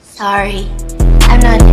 Sorry, I'm not